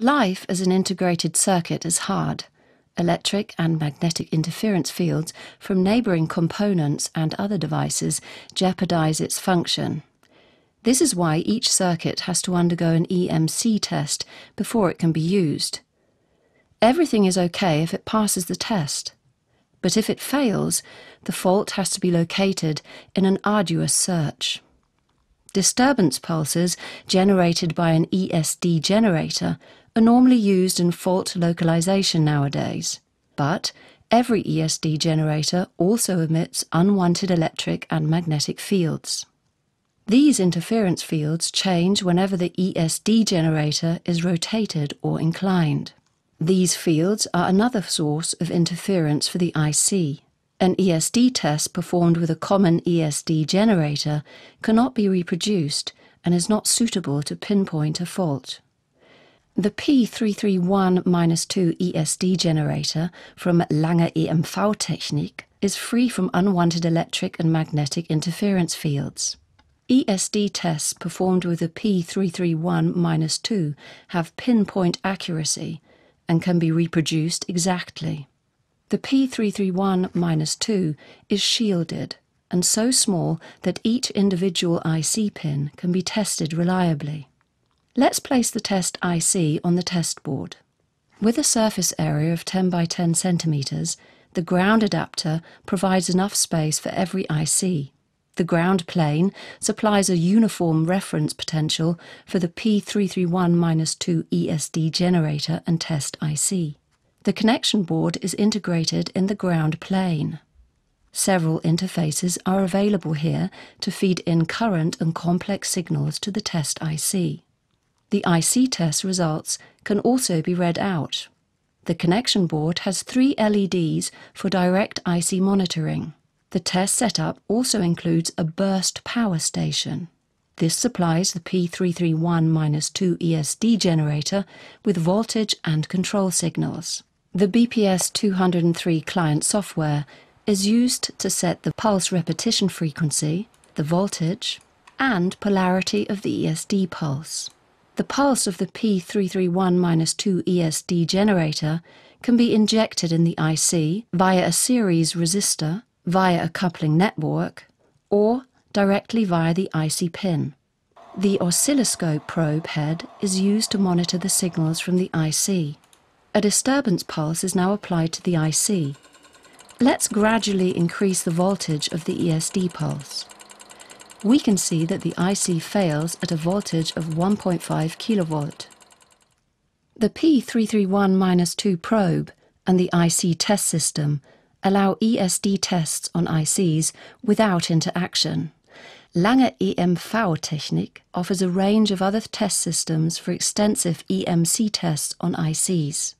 Life as an integrated circuit is hard. Electric and magnetic interference fields from neighbouring components and other devices jeopardize its function. This is why each circuit has to undergo an EMC test before it can be used. Everything is okay if it passes the test, but if it fails, the fault has to be located in an arduous search. Disturbance pulses generated by an ESD generator are normally used in fault localization nowadays, but every ESD generator also emits unwanted electric and magnetic fields. These interference fields change whenever the ESD generator is rotated or inclined. These fields are another source of interference for the IC. An ESD test performed with a common ESD generator cannot be reproduced and is not suitable to pinpoint a fault. The P331-2 ESD generator from Langer EMV Technik is free from unwanted electric and magnetic interference fields. ESD tests performed with the P331-2 have pinpoint accuracy and can be reproduced exactly. The P331-2 is shielded and so small that each individual IC pin can be tested reliably. Let's place the test IC on the test board. With a surface area of 10 by 10 centimetres, the ground adapter provides enough space for every IC. The ground plane supplies a uniform reference potential for the P331-2 ESD generator and test IC. The connection board is integrated in the ground plane. Several interfaces are available here to feed in current and complex signals to the test IC. The IC test results can also be read out. The connection board has three LEDs for direct IC monitoring. The test setup also includes a burst power station. This supplies the P331-2 ESD generator with voltage and control signals. The BPS 203 client software is used to set the pulse repetition frequency, the voltage, and polarity of the ESD pulse. The pulse of the P331-2 ESD generator can be injected in the IC via a series resistor, via a coupling network, or directly via the IC pin. The oscilloscope probe head is used to monitor the signals from the IC. A disturbance pulse is now applied to the IC. Let's gradually increase the voltage of the ESD pulse we can see that the IC fails at a voltage of 1.5 kilovolt. The P331-2 probe and the IC test system allow ESD tests on ICs without interaction. Langer EMV Technik offers a range of other test systems for extensive EMC tests on ICs.